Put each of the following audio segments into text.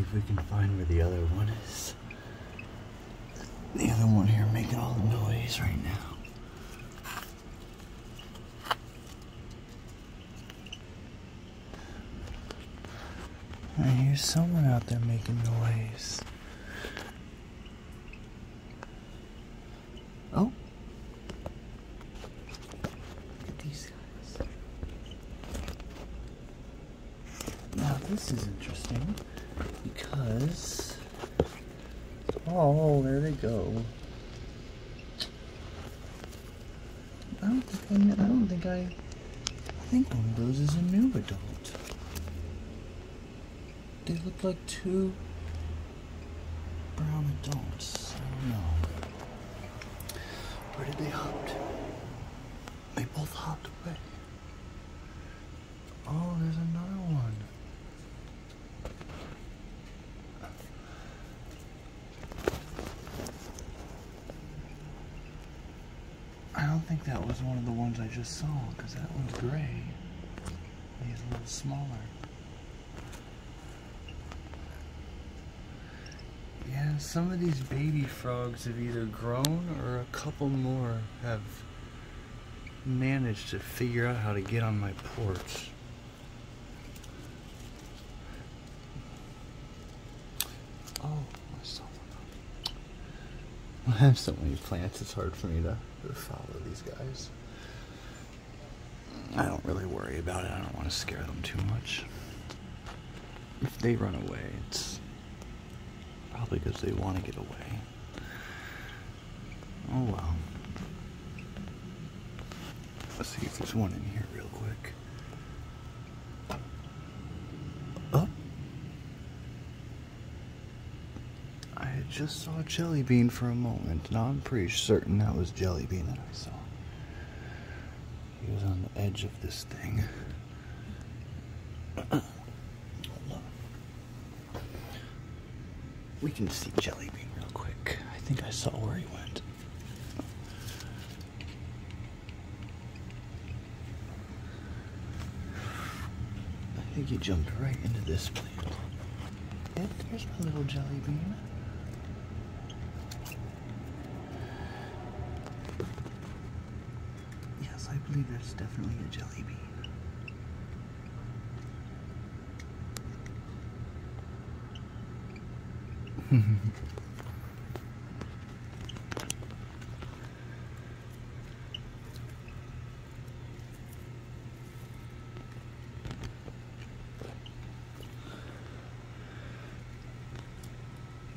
if we can find where the other one is. The other one here making all the noise right now. I hear someone out there making noise. Oh. Look at these guys. Now this is interesting because oh, there they go. I don't think I, I don't think I. I think one of those is a new adult. They look like two brown adults. I don't know. Where did they hop to? They both hopped away. Oh, there's another one. I don't think that was one of the ones I just saw, because that one's gray. He's a little smaller. Yeah, some of these baby frogs have either grown or a couple more have managed to figure out how to get on my porch. Oh, I saw one. I have so many plants, it's hard for me to, follow these guys. I don't really worry about it. I don't want to scare them too much. If they run away, it's probably because they want to get away. Oh well. Let's see if there's one in here real quick. Oh. I had just saw Jelly Bean for a moment. Now I'm pretty certain that was Jelly Bean that I saw. He was on the edge of this thing. We can see Jelly Bean real quick. I think I saw where he went. I think he jumped right into this plant. Yep, there's my little Jelly Bean. Yes, I believe that's definitely a jelly bean.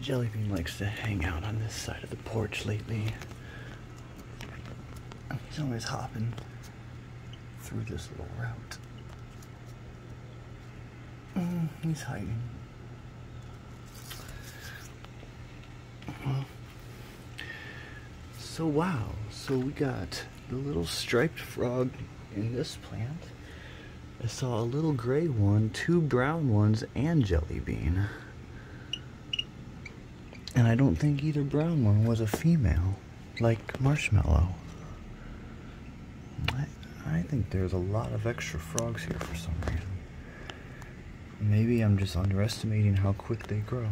Jellybean likes to hang out on this side of the porch lately. He's always hopping through this little route. Mm, he's hiding. So wow, so we got the little striped frog in this plant. I saw a little gray one, two brown ones, and jelly bean. And I don't think either brown one was a female, like Marshmallow. I, think there's a lot of extra frogs here for some reason. Maybe I'm just underestimating how quick they grow.